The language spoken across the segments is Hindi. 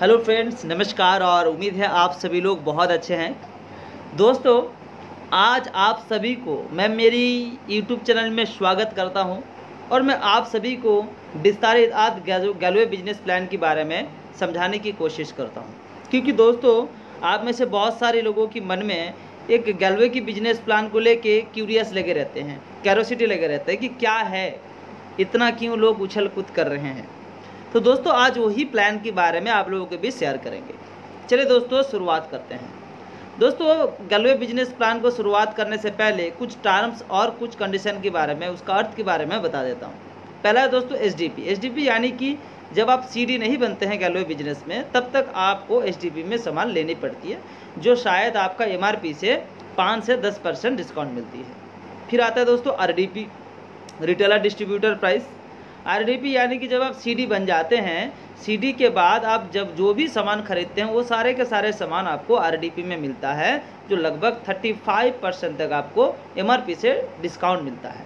हेलो फ्रेंड्स, नमस्कार और उम्मीद है आप सभी लोग बहुत अच्छे हैं। दोस्तों, आज आप सभी को मैं मेरी यूट्यूब चैनल में स्वागत करता हूँ और मैं आप सभी को विस्तारित आज गैलवे बिज़नेस प्लान के बारे में समझाने की कोशिश करता हूँ। क्योंकि दोस्तों, आप में से बहुत सारे लोगों की मन में एक गैलवे की बिज़नेस प्लान को लेके क्यूरियस लगे रहते हैं कैरोसिटी लगे रहते हैं कि क्या है इतना क्यों लोग उछल कूद कर रहे हैं? तो दोस्तों, आज वही प्लान के बारे में आप लोगों के बीच शेयर करेंगे। चलिए दोस्तों, शुरुआत करते हैं। दोस्तों गलवे बिज़नेस प्लान को शुरुआत करने से पहले कुछ टर्म्स और कुछ कंडीशन के बारे में, उसका अर्थ के बारे में बता देता हूँ। पहला है दोस्तों एच डी यानी कि जब आप सीडी नहीं बनते हैं गैलवे बिज़नेस में, तब तक आपको एच में सामान लेनी पड़ती है, जो शायद आपका एमआरपी से पाँच से दस परसेंट डिस्काउंट मिलती है। फिर आता है दोस्तों RDP retailer distributor price RDP यानी कि जब आप सीडी बन जाते हैं सीडी के बाद आप जब जो भी सामान खरीदते हैं, वो सारे के सारे सामान आपको आरडीपी में मिलता है, जो लगभग 35 परसेंट तक आपको एमआरपी से डिस्काउंट मिलता है।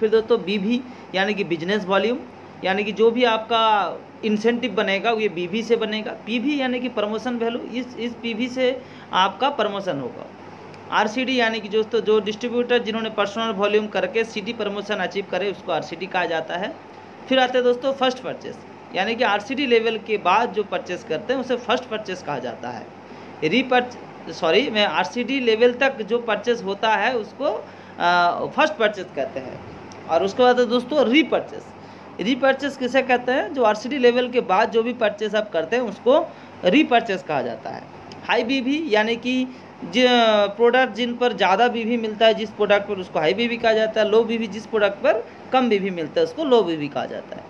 फिर दोस्तों बी यानी कि बिज़नेस वॉल्यूम यानी कि जो भी आपका इंसेंटिव बनेगा, वो ये बी से बनेगा। पी यानी कि प्रमोशन वैल्यू इस इस पीवी से आपका प्रमोशन होगा। आरसीडी यानी कि दोस्तों जो डिस्ट्रीब्यूटर जिन्होंने पर्सनल वॉल्यूम करके सी प्रमोशन अचीव करे, उसको आरसीडी कहा जाता है। फिर आते हैं दोस्तों फ़र्स्ट परचेस यानी कि आरसीडी लेवल के बाद जो परचेस करते हैं, उसे फ़र्स्ट परचेस कहा जाता है। रीपर्च सॉरी मैं आरसीडी लेवल तक जो परचेस होता है, उसको फ़र्स्ट परचेस कहते हैं। और उसके बाद दोस्तों रीपर्चेस रीपर्चेस किसे कहते हैं? जो आरसीडी लेवल के बाद जो भी परचेस आप करते हैं, उसको रीपर्चेस कहा जाता है। हाई बी भी, यानी कि प्रोडक्ट जिन पर ज़्यादा बीवी मिलता है, जिस प्रोडक्ट पर उसको हाई बीवी कहा जाता है लो बीवी जिस प्रोडक्ट पर कम बीवी मिलता है, उसको लो बीवी कहा जाता है।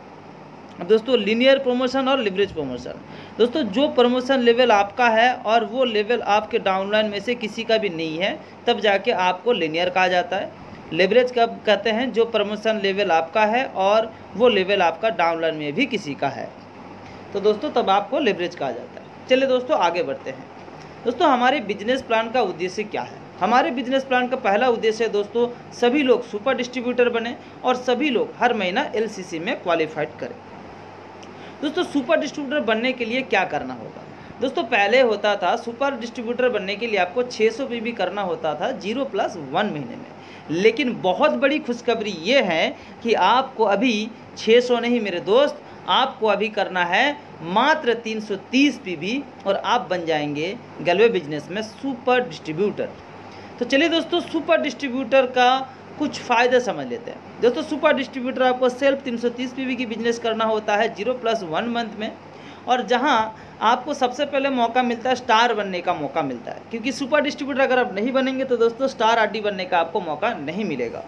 दोस्तों लीनियर प्रमोशन और लिवरेज प्रमोशन दोस्तों, जो प्रमोशन लेवल आपका है और वो लेवल आपके डाउनलाइन में से किसी का भी नहीं है, तब जाके आपको लीनियर कहा जाता है। लेवरेज कब कहते हैं? जो प्रमोशन लेवल आपका है और वो लेवल आपका डाउनलाइन में भी किसी का है। तो दोस्तों, तब आपको लेवरेज कहा जाता है। चलिए दोस्तों, आगे बढ़ते हैं। दोस्तों, हमारे बिज़नेस प्लान का उद्देश्य क्या है? हमारे बिज़नेस प्लान का पहला उद्देश्य है दोस्तों, सभी लोग सुपर डिस्ट्रीब्यूटर बने और सभी लोग हर महीना एलसीसी में क्वालिफाइड करें। दोस्तों सुपर डिस्ट्रीब्यूटर बनने के लिए क्या करना होगा? दोस्तों, पहले होता था सुपर डिस्ट्रीब्यूटर बनने के लिए आपको 600 सौ भी करना होता था ज़ीरो प्लस वन महीने में। लेकिन बहुत बड़ी खुशखबरी ये है कि आपको अभी 600 नहीं, मेरे दोस्त, आपको अभी करना है मात्र 330 पीवी और आप बन जाएँगे गलवे बिज़नेस में सुपर डिस्ट्रीब्यूटर। तो चलिए दोस्तों, सुपर डिस्ट्रीब्यूटर का कुछ फ़ायदे समझ लेते हैं। दोस्तों, सुपर डिस्ट्रीब्यूटर आपको सेल्फ 330 पीवी की बिज़नेस करना होता है ज़ीरो प्लस वन मंथ में। और जहाँ आपको सबसे पहले मौका मिलता है, स्टार बनने का मौका मिलता है। क्योंकि सुपर डिस्ट्रीब्यूटर अगर आप नहीं बनेंगे तो दोस्तों, स्टार आर बनने का आपको मौका नहीं मिलेगा।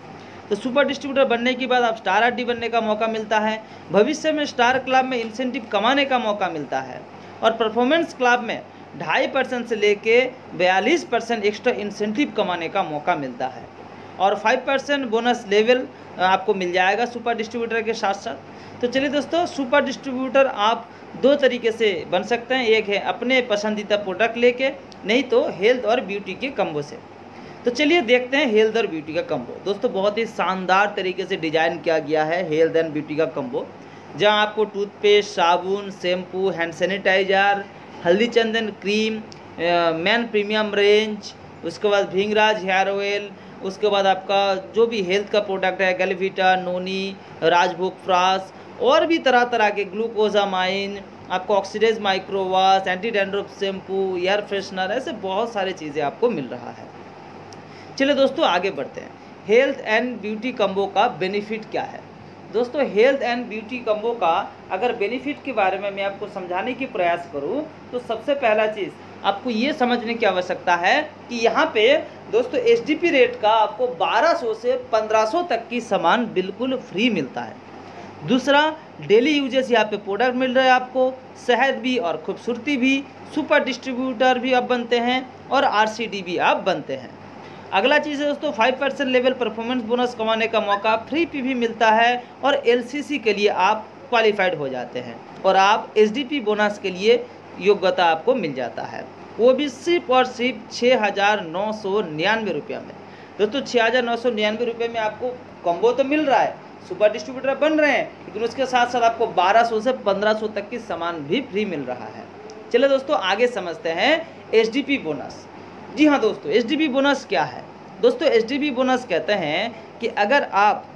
तो सुपर डिस्ट्रीब्यूटर बनने के बाद आप स्टार आरडी बनने का मौका मिलता है। भविष्य में स्टार क्लब में इंसेंटिव कमाने का मौका मिलता है। और परफॉर्मेंस क्लब में ढाई परसेंट से लेके बयालीस परसेंट एक्स्ट्रा इंसेंटिव कमाने का मौका मिलता है। और फाइव परसेंट बोनस लेवल आपको मिल जाएगा सुपर डिस्ट्रीब्यूटर के साथ साथ। तो चलिए दोस्तों, सुपर डिस्ट्रीब्यूटर आप दो तरीके से बन सकते हैं। एक है अपने पसंदीदा प्रोडक्ट लेके, नहीं तो हेल्थ और ब्यूटी के कम्बो से। तो चलिए देखते हैं हेल्थ और ब्यूटी का कम्बो दोस्तों, बहुत ही शानदार तरीके से डिज़ाइन किया गया है हेल्थ एंड ब्यूटी का कम्बो जहाँ आपको टूथपेस्ट साबुन शैम्पू हैंड सैनिटाइजर हल्दी चंदन क्रीम मैन प्रीमियम रेंज उसके बाद भिंगराज हेयर ऑयल उसके बाद आपका जो भी हेल्थ का प्रोडक्ट है गलवीटा नोनी राजभोग फ्रास और भी तरह तरह के ग्लूकोजामाइन आपको oxidase माइक्रोवास anti dandruff shampoo air freshener ऐसे बहुत सारी चीज़ें आपको मिल रहा है। चलिए दोस्तों, आगे बढ़ते हैं। हेल्थ एंड ब्यूटी कम्बो का बेनिफिट क्या है? दोस्तों हेल्थ एंड ब्यूटी कम्बो का अगर बेनिफिट के बारे में मैं आपको समझाने की प्रयास करूँ तो सबसे पहला चीज़, आपको ये समझने की आवश्यकता है कि यहाँ पे दोस्तों एच रेट का आपको 1200 से 1500 तक की सामान बिल्कुल फ्री मिलता है। दूसरा डेली यूजेस यहाँ पे प्रोडक्ट मिल रहा है आपको, शहद भी और खूबसूरती भी सुपर डिस्ट्रीब्यूटर भी आप बनते हैं और आरसीडी भी आप बनते हैं। अगला चीज़ है दोस्तों five percent level performance bonus कमाने का मौका फ्री पी मिलता है और एलसीसी के लिए आप क्वालिफाइड हो जाते हैं और आप एच बोनस के लिए योग्यता आपको मिल जाता है। वो भी सिर्फ़ और सिर्फ़ छः हज़ार नौ सौ निन्यानवे रुपये में। दोस्तों छः हज़ार नौ सौ निन्यानवे रुपये में आपको कम्बो तो मिल रहा है सुपर डिस्ट्रीब्यूटर बन रहे हैं, लेकिन उसके साथ साथ आपको 1200 से 1500 तक की सामान भी फ्री मिल रहा है। चलिए दोस्तों, आगे समझते हैं एच बोनस जी हाँ दोस्तों एच बोनस क्या है? दोस्तों एच बोनस कहते हैं कि अगर आप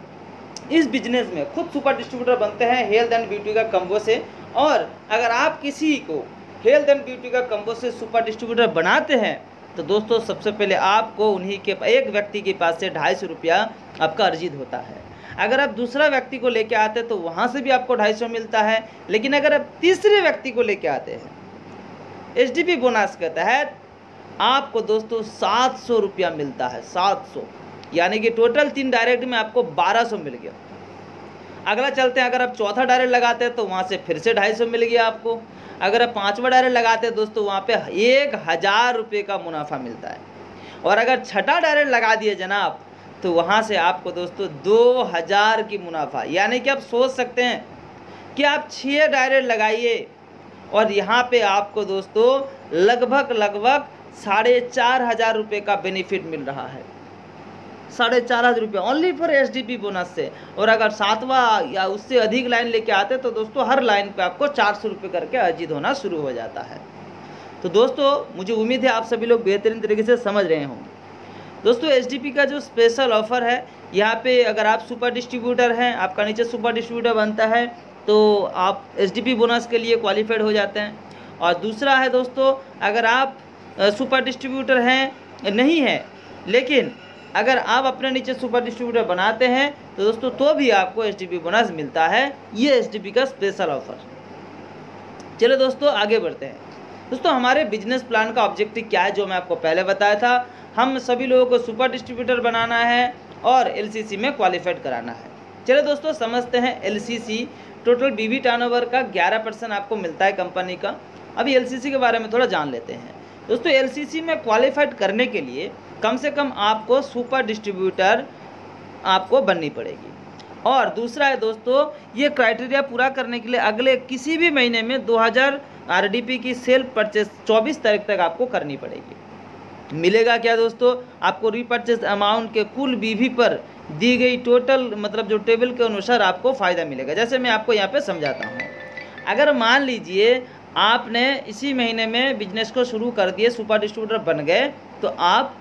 इस बिज़नेस में खुद सुपर डिस्ट्रीब्यूटर बनते हैं हेल्थ एंड ब्यूटी का कम्बो से, और अगर आप किसी को हेल्थ एंड ब्यूटी का कम्बो से सुपर डिस्ट्रीब्यूटर बनाते हैं तो दोस्तों, सबसे पहले आपको उन्हीं के, एक व्यक्ति के पास से ढाई सौ रुपया आपका अर्जित होता है। अगर आप दूसरा व्यक्ति को लेके आते हैं तो वहाँ से भी आपको ढाई सौ मिलता है। लेकिन अगर आप तीसरे व्यक्ति को लेके आते हैं एच डी बोनस के तहत आपको दोस्तों सात सौ रुपया मिलता है, सात सौ। यानी कि टोटल तीन डायरेक्ट में आपको बारह सौ मिल गया। अगला चलते हैं, अगर आप चौथा डायरेक्ट लगाते हैं तो वहाँ से फिर से ढाई सौ मिल गया आपको। अगर आप पाँचवा डायरेक्ट लगाते हैं, दोस्तों, वहाँ पे एक हज़ार रुपये का मुनाफा मिलता है। और अगर छठा डायरेक्ट लगा दिए जनाब तो वहाँ से आपको दोस्तों दो हज़ार की मुनाफा। यानी कि आप सोच सकते हैं कि आप छः डायरेक्ट लगाइए, और यहाँ पे आपको दोस्तों लगभग लगभग साढ़े चार हज़ार रुपये का बेनिफिट मिल रहा है। साढ़े चार हज़ार रुपये ओनली फॉर एस बोनस से। और अगर सातवा या उससे अधिक लाइन लेके आते तो दोस्तों हर लाइन पे आपको चार सौ रुपये करके अर्जित होना शुरू हो जाता है। तो दोस्तों, मुझे उम्मीद है आप सभी लोग बेहतरीन तरीके से समझ रहे होंगे। दोस्तों एच का जो स्पेशल ऑफ़र है, यहाँ पे अगर आप सुपर डिस्ट्रीब्यूटर हैं, आपका नीचे सुपर डिस्ट्रीब्यूटर बनता है तो आप एच बोनस के लिए क्वालिफाइड हो जाते हैं। और दूसरा है दोस्तों, अगर आप सुपर डिस्ट्रीब्यूटर हैं, नहीं है। लेकिन अगर आप अपने नीचे सुपर डिस्ट्रीब्यूटर बनाते हैं तो दोस्तों तो भी आपको एच बोनस मिलता है। ये एच का स्पेशल ऑफ़र चलो दोस्तों, आगे बढ़ते हैं। दोस्तों, हमारे बिज़नेस प्लान का ऑब्जेक्टिव क्या है, जो मैं आपको पहले बताया था? हम सभी लोगों को सुपर डिस्ट्रीब्यूटर बनाना है और एलसीसी में क्वालिफाइड कराना है। चलो दोस्तों, समझते हैं एलसीसी टोटल बी टर्नओवर का 11 परसेंट आपको मिलता है कंपनी का। अभी एलसीसी के बारे में थोड़ा जान लेते हैं। दोस्तों एलसीसी में क्वालिफाइड करने के लिए कम से कम आपको सुपर डिस्ट्रीब्यूटर आपको बननी पड़ेगी। और दूसरा है दोस्तों, ये क्राइटेरिया पूरा करने के लिए अगले किसी भी महीने में 2000 आरडीपी की सेल परचेस 24 तारीख तक आपको करनी पड़ेगी। मिलेगा क्या दोस्तों? आपको रीपरचेज अमाउंट के कुल बीवी पर दी गई टोटल मतलब जो टेबल के अनुसार आपको फ़ायदा मिलेगा। जैसे मैं आपको यहाँ पे समझाता हूँ। अगर मान लीजिए आपने इसी महीने में बिज़नेस को शुरू कर दिए सुपर डिस्ट्रीब्यूटर बन गए तो आप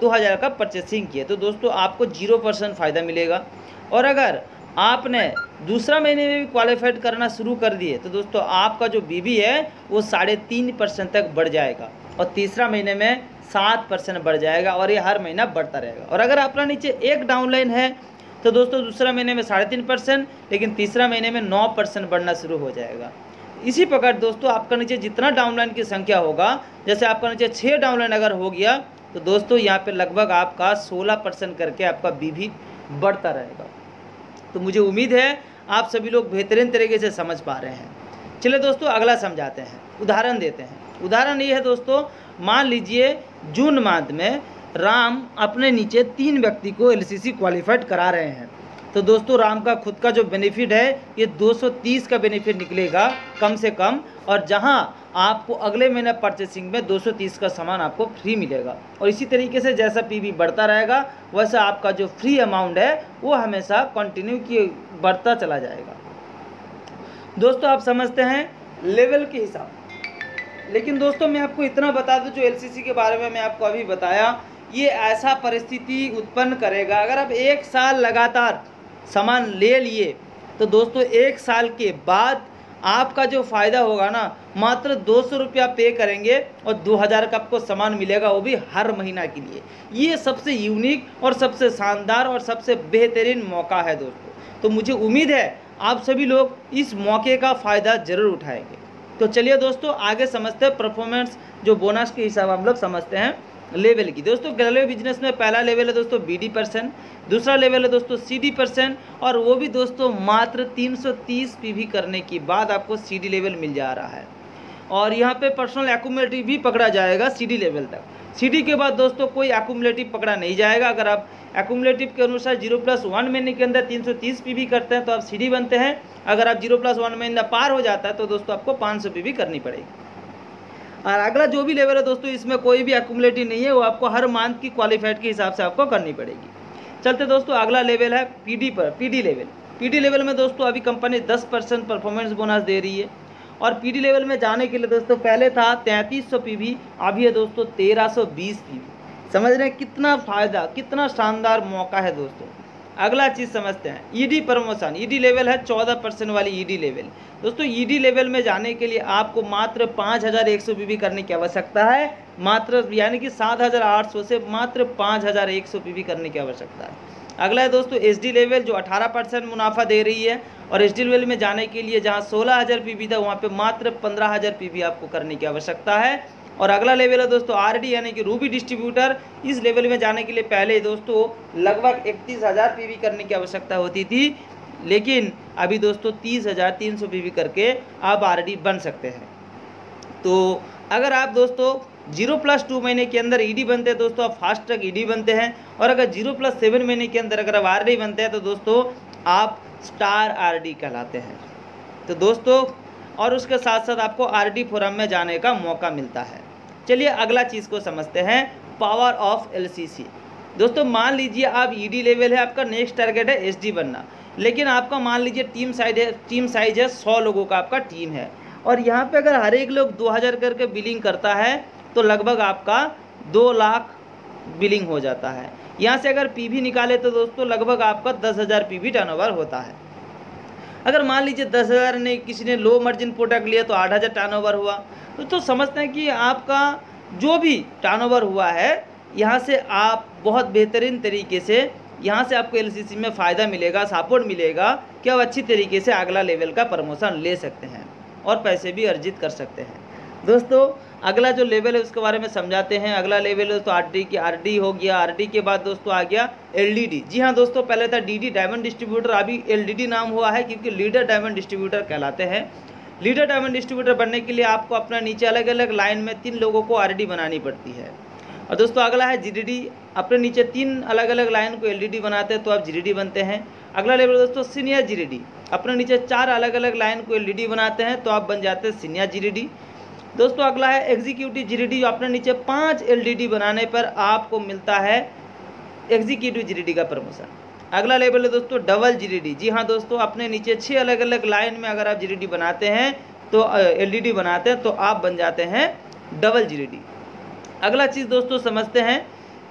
दो हज़ार का परचेसिंग किए तो दोस्तों, आपको ज़ीरो परसेंट फ़ायदा मिलेगा। और अगर आपने दूसरा महीने में भी क्वालिफाइड करना शुरू कर दिए तो दोस्तों, आपका जो बीबी है, वो साढ़े तीन परसेंट तक बढ़ जाएगा और तीसरा महीने में सात परसेंट बढ़ जाएगा और ये हर महीना बढ़ता रहेगा। और अगर अपना नीचे एक डाउनलाइन है तो दोस्तों, दूसरा महीने में साढ़े तीन परसेंट लेकिन तीसरा महीने में नौ परसेंट बढ़ना शुरू हो जाएगा। इसी प्रकार दोस्तों आपका नीचे जितना डाउनलाइन की संख्या होगा, जैसे आपका नीचे छः डाउनलाइन अगर हो गया तो दोस्तों यहाँ पे लगभग आपका 16 परसेंट करके आपका बी बढ़ता रहेगा। तो मुझे उम्मीद है आप सभी लोग बेहतरीन तरीके से समझ पा रहे हैं। चलिए दोस्तों अगला समझाते हैं, उदाहरण देते हैं। उदाहरण ये है दोस्तों, मान लीजिए जून माह में राम अपने नीचे तीन व्यक्ति को एलसीसी क्वालिफाइड करा रहे हैं। तो दोस्तों, राम का खुद का जो बेनिफिट है, ये 230 का बेनिफिट निकलेगा, कम से कम। और जहाँ आपको अगले महीने परचेसिंग में 230 का सामान आपको फ्री मिलेगा। और इसी तरीके से जैसा पीवी बढ़ता रहेगा, वैसा आपका जो फ्री अमाउंट है, वो हमेशा कंटिन्यू की बढ़ता चला जाएगा। दोस्तों, आप समझते हैं लेवल के हिसाब। लेकिन दोस्तों, मैं आपको इतना बता दूँ, जो एलसीसी के बारे में मैं आपको अभी बताया, ये ऐसा परिस्थिति उत्पन्न करेगा। अगर आप एक साल लगातार सामान ले लिए। तो दोस्तों, एक साल के बाद आपका जो फ़ायदा होगा ना, मात्र दो सौ रुपया पे करेंगे और दो हज़ार का आपको सामान मिलेगा वो भी हर महीना के लिए। ये सबसे यूनिक और सबसे शानदार और सबसे बेहतरीन मौका है दोस्तों। तो मुझे उम्मीद है आप सभी लोग इस मौके का फ़ायदा ज़रूर उठाएँगे। तो चलिए दोस्तों, आगे समझते हैं परफॉर्मेंस जो बोनस के हिसाब हम लोग समझते हैं। लेवल की। दोस्तों रेलवे बिज़नेस में पहला लेवल है दोस्तों बी डी परसेंट दूसरा लेवल है दोस्तों सी डी परसेंट और वो भी दोस्तों मात्र 330 पीवी करने के बाद आपको सी डी लेवल मिल जा रहा है। और यहाँ पे पर्सनल एकुमुलेटिव भी पकड़ा जाएगा सी डी लेवल तक। सी डी के बाद दोस्तों कोई एकुमुलेटिव पकड़ा नहीं जाएगा। अगर आप एकुमुलेटिव के अनुसार ज़ीरो प्लस वन महीने के अंदर तीन सौ तीस पी वी करते हैं तो आप सी डी बनते हैं। अगर आप ज़ीरो प्लस वन महीना पार हो जाता है तो दोस्तों आपको पाँच सौ पी वी करनी पड़ेगी। और अगला जो भी लेवल है दोस्तों, इसमें कोई भी एकुमुलेटिव नहीं है, वो आपको हर मंथ की क्वालिफाइड के हिसाब से आपको करनी पड़ेगी। चलते दोस्तों, अगला लेवल है पीडी पर पीडी लेवल पीडी लेवल में दोस्तों, अभी कंपनी 10 परसेंट परफॉर्मेंस बोनस दे रही है। और पीडी लेवल में जाने के लिए दोस्तों, पहले था तैंतीस सौ अभी है दोस्तों तेरह सौ समझ रहे हैं कितना फ़ायदा, कितना शानदार मौका है दोस्तों। अगला चीज़ समझते हैं ईडी प्रमोशन ईडी लेवल है चौदह परसेंट वाली ईडी लेवल दोस्तों ईडी लेवल में जाने के लिए आपको मात्र पाँच हज़ार एक सौ पी करने की आवश्यकता है, मात्र यानी कि सात हज़ार आठ सौ से मात्र पाँच हज़ार एक सौ पी करने की आवश्यकता है। अगला है दोस्तों एच लेवल जो 18 परसेंट मुनाफा दे रही है, और एच लेवल में जाने के लिए जहाँ सोलह हज़ार पी था, वहाँ पे मात्र पंद्रह हज़ार पी आपको करने की आवश्यकता है। और अगला लेवल है दोस्तों आरडी यानी कि रूबी डिस्ट्रीब्यूटर इस लेवल में जाने के लिए पहले दोस्तों लगभग इकतीस हज़ार पी करने की आवश्यकता होती थी। लेकिन अभी दोस्तों तीस हज़ार तीन सौ पी करके आप आरडी बन सकते हैं। तो अगर आप दोस्तों ज़ीरो प्लस टू महीने के अंदर ईडी e बनते हैं दोस्तों, आप फास्ट ट्रैक ईडी बनते हैं। और अगर ज़ीरो प्लस सेवन महीने के अंदर अगर आप आरडी बनते हैं तो दोस्तों आप स्टार आरडी कहलाते हैं। तो दोस्तों, और उसके साथ साथ आपको आरडी फोरम में जाने का मौका मिलता है। चलिए अगला चीज़ को समझते हैं पावर ऑफ़ एलसीसी दोस्तों, मान लीजिए आप ई e लेवल है, आपका नेक्स्ट टारगेट है एस बनना। लेकिन आपका मान लीजिए टीम साइज़ है टीम साइज़ है, सौ लोगों का आपका टीम है। और यहाँ पे अगर हर एक लोग दो हज़ार करके बिलिंग करता है तो लगभग आपका दो लाख बिलिंग हो जाता है। यहाँ से अगर पी निकाले तो दोस्तों, लगभग आपका दस हज़ार पी वी टर्न होता है। अगर मान लीजिए दस हज़ार ने किसी ने लो मार्जिन प्रोडक्ट लिया तो आठ हज़ार टर्न हुआ तो, तो समझते हैं कि आपका जो भी टर्न हुआ है यहाँ से आप बहुत बेहतरीन तरीके से यहाँ से आपको एलसीसी में फ़ायदा मिलेगा सपोर्ट मिलेगा कि आप अच्छी तरीके से अगला लेवल का प्रमोशन ले सकते हैं और पैसे भी अर्जित कर सकते हैं। दोस्तों अगला जो लेवल है उसके बारे में समझाते हैं। अगला लेवल है तो आर डी की, आर डी हो गया। आर डी के बाद दोस्तों आ गया एल डी डी। जी हाँ दोस्तों, पहले था डी डी, डायमंड डिस्ट्रीब्यूटर। अभी एल डी डी नाम हुआ है क्योंकि लीडर डायमंड डिस्ट्रीब्यूटर कहलाते हैं। लीडर डायमंड डिस्ट्रीब्यूटर बनने के लिए आपको अपना नीचे अलग अलग लाइन में तीन लोगों को आर डी बनानी पड़ती है। और दोस्तों अगला है जी डी अपने नीचे तीन अलग अलग लाइन को एल डी बनाते हैं तो आप जी डी बनते हैं। अगला लेवल दोस्तों, सीनियर जी डी अपने नीचे चार अलग अलग लाइन को एल डी बनाते हैं तो आप बन जाते हैं सीनियर जी डी डी। दोस्तों, अगला है एग्जीक्यूटिव जीडीडी जो अपने नीचे पाँच एलडीडी बनाने पर आपको मिलता है एग्जीक्यूटिव जीडीडी का प्रमोशन अगला लेवल है दोस्तों डबल जीडीडी जी हाँ दोस्तों, अपने नीचे छः अलग अलग लाइन में अगर आप जीडीडी बनाते हैं तो एलडीडी बनाते हैं तो आप बन जाते हैं डबल जीडीडी अगला चीज़ दोस्तों, समझते हैं,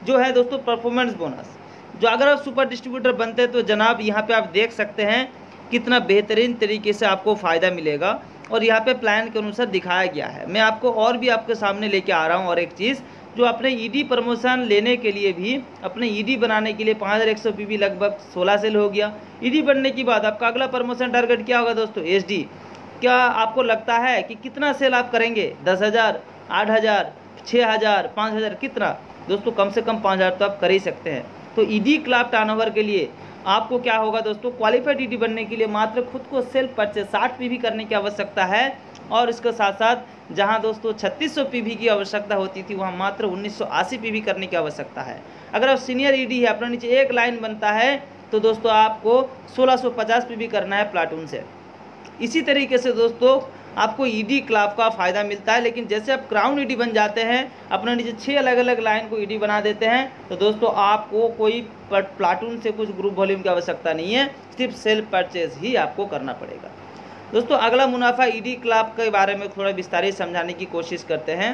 जो है दोस्तों परफॉर्मेंस बोनस जो अगर आप सुपर डिस्ट्रीब्यूटर बनते हैं तो जनाब, यहाँ पे आप देख सकते हैं, कितना बेहतरीन तरीके से आपको फ़ायदा मिलेगा। और यहाँ पे प्लान के अनुसार दिखाया गया है। मैं आपको और भी आपके सामने लेके आ रहा हूँ और एक चीज़, जो अपने ईडी e प्रमोशन लेने के लिए भी, अपने ईडी e बनाने के लिए पाँच हज़ार एक सौ पी लगभग सोलह सेल हो गया। ईडी e बनने के बाद आपका अगला प्रमोशन टारगेट क्या होगा दोस्तों? एच क्या आपको लगता है कि कितना सेल आप करेंगे? दस हज़ार, आठ हज़ार छः हज़ार, पाँच हज़ार, कितना? दोस्तों, कम से कम पाँच हज़ार तो आप कर ही सकते हैं। तो ईडी क्लाब टर्नओवर के लिए आपको क्या होगा दोस्तों क्वालिफाइड ईडी बनने के लिए मात्र खुद को सेल्फ परचेज साठ पी करने की आवश्यकता है और इसके साथ साथ जहाँ दोस्तों छत्तीस सौ पी की आवश्यकता होती थी, वहाँ मात्र उन्नीस सौ पी करने की आवश्यकता है। अगर आप सीनियर ईडी है, अपना नीचे एक लाइन बनता है तो दोस्तों आपको सोलह सौ पी करना है प्लाटून से। इसी तरीके से दोस्तों आपको ईडी e क्लाब का फ़ायदा मिलता है, लेकिन जैसे आप क्राउन ईडी e बन जाते हैं, अपने नीचे छः अलग अलग लाइन को ईडी e बना देते हैं तो दोस्तों आपको कोई प्लाटून से कुछ ग्रुप वॉल्यूम की आवश्यकता नहीं है, सिर्फ़ सेल्फ परचेज ही आपको करना पड़ेगा। दोस्तों अगला मुनाफा ईडी क्लाब के बारे में थोड़ा विस्तारित समझाने की कोशिश करते हैं।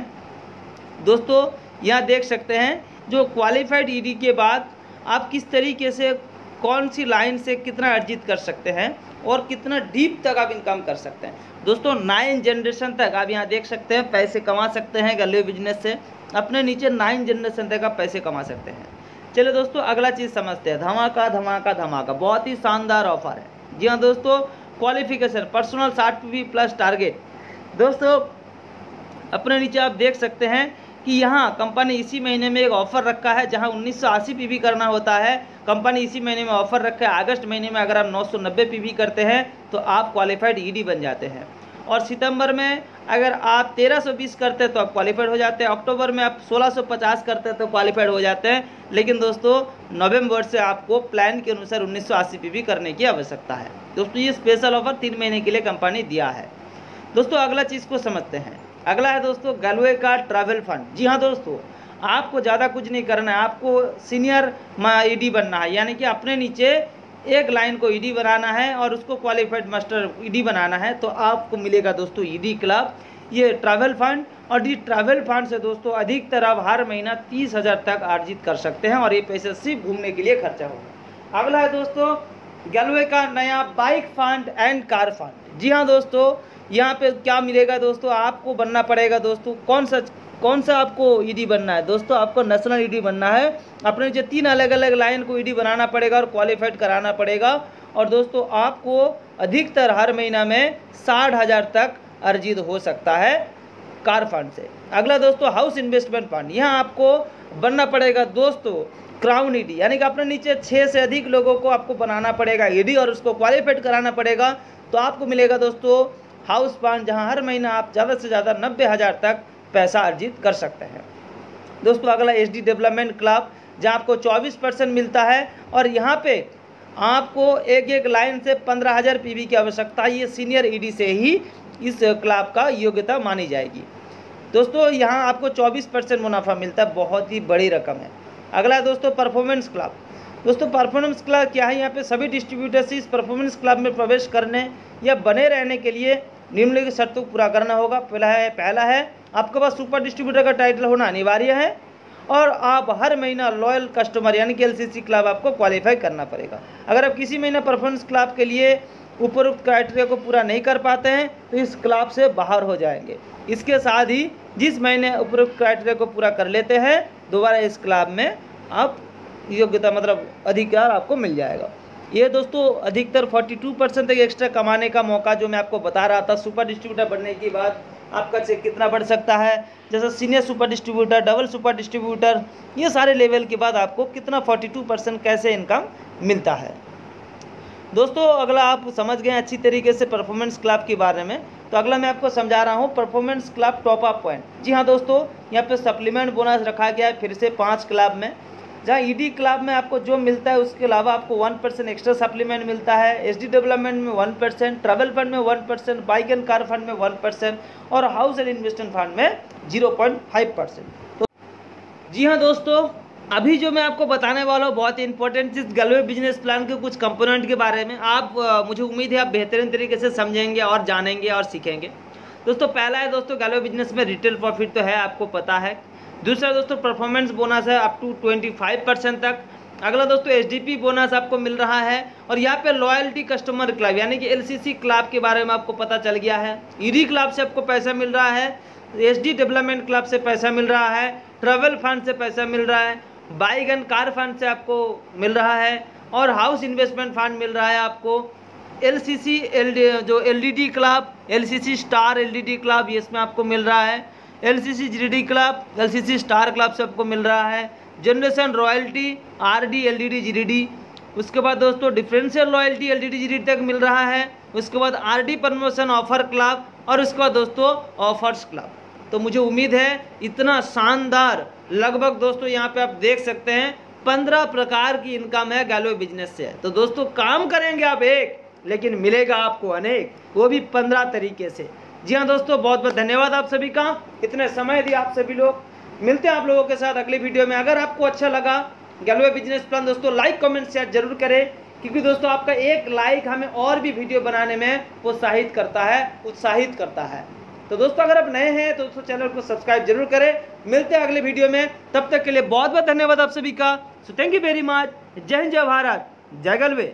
दोस्तों यहाँ देख सकते हैं, जो क्वालिफाइड ईडी के बाद आप किस तरीके से कौन सी लाइन से कितना अर्जित कर सकते हैं और कितना डीप तक आप इनकम कर सकते हैं। दोस्तों, नाइन जनरेशन तक आप यहाँ देख सकते हैं, पैसे कमा सकते हैं गले बिज़नेस से। अपने नीचे नाइन जनरेशन तक आप पैसे कमा सकते हैं। चलिए दोस्तों, अगला चीज़ समझते हैं। धमाका धमाका धमाका। बहुत ही शानदार ऑफ़र है। जी हाँ दोस्तों क्वालिफिकेशन पर्सनल साठ प्लस टारगेट दोस्तों, अपने नीचे आप देख सकते हैं कि यहाँ कंपनी इसी महीने में एक ऑफ़र रखा है, जहाँ उन्नीस सौ पी करना होता है। कंपनी इसी महीने में ऑफ़र रखा है अगस्त महीने में अगर आप 990 पी करते हैं तो आप क्वालिफाइड ईडी बन जाते हैं। और सितंबर में अगर आप 1320 करते हैं तो आप क्वालिफाइड हो जाते हैं। अक्टूबर में आप 1650 करते हैं तो क्वालिफाइड हो जाते हैं। लेकिन दोस्तों, नवंबर से आपको प्लान के अनुसार उन्नीस सौ पी करने की आवश्यकता है। दोस्तों, ये स्पेशल ऑफ़र तीन महीने के लिए कंपनी दिया है। दोस्तों, अगला चीज़ को समझते हैं। अगला है दोस्तों गलवे का ट्रैवल फंड जी हाँ दोस्तों, आपको ज़्यादा कुछ नहीं करना है, आपको सीनियर ईडी बनना है, यानी कि अपने नीचे एक लाइन को ईडी बनाना है और उसको क्वालिफाइड मास्टर ईडी बनाना है तो आपको मिलेगा दोस्तों ईडी क्लब ये ट्रैवल फंड और ये ट्रैवल फंड से दोस्तों अधिकतर आप हर महीना तीस हज़ार तक अर्जित कर सकते हैं और ये पैसे सिर्फ़ घूमने के लिए खर्चा होगा। अगला है दोस्तों गलवे का नया bike fund and car fund जी हाँ दोस्तों यहाँ पे क्या मिलेगा दोस्तों? आपको बनना पड़ेगा दोस्तों, कौन सा कौन सा आपको ईडी बनना है? दोस्तों, आपको नेशनल ईडी बनना है। अपने जो तीन अलग अलग लाइन को ईडी बनाना पड़ेगा और क्वालिफाइड कराना पड़ेगा। और दोस्तों, आपको अधिकतर हर महीना में साठ हज़ार तक अर्जित हो सकता है कार फंड से। अगला दोस्तों हाउस इन्वेस्टमेंट फंड यहाँ आपको बनना पड़ेगा दोस्तों क्राउन ईडी। यानी कि अपने नीचे छः से अधिक लोगों को आपको बनाना पड़ेगा ईडी और उसको क्वालिफाइड कराना पड़ेगा। तो आपको मिलेगा दोस्तों हाउस फंड जहाँ हर महीना आप ज़्यादा से ज़्यादा नब्बे हज़ार तक पैसा अर्जित कर सकते हैं। दोस्तों, अगला एच डेवलपमेंट क्लब, जहाँ आपको 24 परसेंट मिलता है और यहाँ पे आपको एक एक लाइन से पंद्रह हज़ार पी की आवश्यकता, ये सीनियर ईडी से ही इस क्लब का योग्यता मानी जाएगी। दोस्तों, यहाँ आपको 24 परसेंट मुनाफा मिलता है, बहुत ही बड़ी रकम है। अगला दोस्तों, परफॉर्मेंस क्लब। दोस्तों परफॉर्मेंस क्लब क्या है? यहाँ पे सभी डिस्ट्रीब्यूटर्स इस परफॉर्मेंस क्लब में प्रवेश करने या बने रहने के लिए निम्नलिखित शर्तों को पूरा करना होगा। पहला है पहला है, आपके पास सुपर डिस्ट्रीब्यूटर का टाइटल होना अनिवार्य है और आप हर महीना लॉयल कस्टमर यानी कि एलसीसी क्लब आपको क्वालिफाई करना पड़ेगा। अगर आप किसी महीना परफॉर्मेंस क्लब के लिए उपरोक्त क्राइटेरिया को पूरा नहीं कर पाते हैं तो इस क्लब से बाहर हो जाएँगे। इसके साथ ही जिस महीने उपरोक्त क्राइटेरिया को पूरा कर लेते हैं, दोबारा इस क्लब में आप योग्यता मतलब अधिकार आपको मिल जाएगा। ये दोस्तों अधिकतर 42 परसेंट तक एक्स्ट्रा कमाने का मौका जो मैं आपको बता रहा था सुपर डिस्ट्रीब्यूटर बनने के बाद आपका चेक कितना बढ़ सकता है? जैसे senior super distributor double super distributor ये सारे लेवल के बाद आपको कितना 42 परसेंट कैसे इनकम मिलता है? दोस्तों, अगला आप समझ गए अच्छी तरीके से परफॉर्मेंस क्लब के बारे में। तो अगला मैं आपको समझा रहा हूँ performance club top up point जी हाँ दोस्तों, यहाँ पे सप्लीमेंट बोनस रखा गया है फिर से पाँच क्लब में। जहाँ ईडी क्लब में आपको जो मिलता है, उसके अलावा आपको वन परसेंट एक्स्ट्रा सप्लीमेंट मिलता है। एसडी डेवलपमेंट में वन परसेंट ट्रैवल फंड में one percent bike and car fund में वन परसेंट और हाउस एंड इन्वेस्टमेंट फंड में ज़ीरो पॉइंट फाइव परसेंट तो जी हाँ दोस्तों, अभी जो मैं आपको बताने वाला हूँ, बहुत ही इंपॉर्टेंट चीज़, गलवे बिज़नेस प्लान के कुछ कंपोनेंट के बारे में। आप मुझे उम्मीद है आप बेहतरीन तरीके से समझेंगे और जानेंगे और सीखेंगे। दोस्तों, पहला है दोस्तों, गलवे बिज़नेस में रिटेल प्रॉफिट तो है, आपको पता है। दूसरा दोस्तों परफॉर्मेंस बोनस है up to twenty five percent तक। अगला दोस्तों एच बोनस आपको मिल रहा है और यहाँ पे लॉयल्टी कस्टमर क्लब यानी कि एलसीसी क्लब के बारे में आपको पता चल गया है। ईडी क्लब से आपको पैसा मिल रहा है एच डेवलपमेंट क्लब से पैसा मिल रहा है ट्रेवल फंड से पैसा मिल रहा है बाइक एंड कार फंड से आपको मिल रहा है और हाउस इन्वेस्टमेंट फंड मिल रहा है आपको। एल सी सी एल जो L D D club L C C star L D D club इसमें आपको मिल रहा है। L C C G D club L C C star club से आपको मिल रहा है। Generation royalty R D L D D G D D उसके बाद दोस्तों differential royalty L D D G D तक मिल रहा है। उसके बाद R D promotion offer club और उसके बाद दोस्तों ऑफर्स क्लब तो मुझे उम्मीद है, इतना शानदार, लगभग दोस्तों, यहाँ पे आप देख सकते हैं, पंद्रह प्रकार की इनकम है गैलो बिज़नेस से। तो दोस्तों, काम करेंगे आप एक, लेकिन मिलेगा आपको अनेक, वो भी पंद्रह तरीके से। जी हाँ दोस्तों, बहुत बहुत धन्यवाद आप सभी का। इतने समय दिए आप सभी लोग। मिलते हैं आप लोगों के साथ अगले वीडियो में। अगर आपको अच्छा लगा गलवे बिज़नेस प्लान दोस्तों लाइक कमेंट शेयर ज़रूर करें। क्योंकि दोस्तों, आपका एक लाइक हमें और भी वीडियो बनाने में प्रोत्साहित करता है, उत्साहित करता है। तो दोस्तों, अगर आप नए हैं तो दोस्तों, चैनल को सब्सक्राइब ज़रूर करें। मिलते हैं अगले वीडियो में। तब तक के लिए बहुत बहुत धन्यवाद आप सभी का। So thank you very much जय हिंद, जय भारत। जय गलवे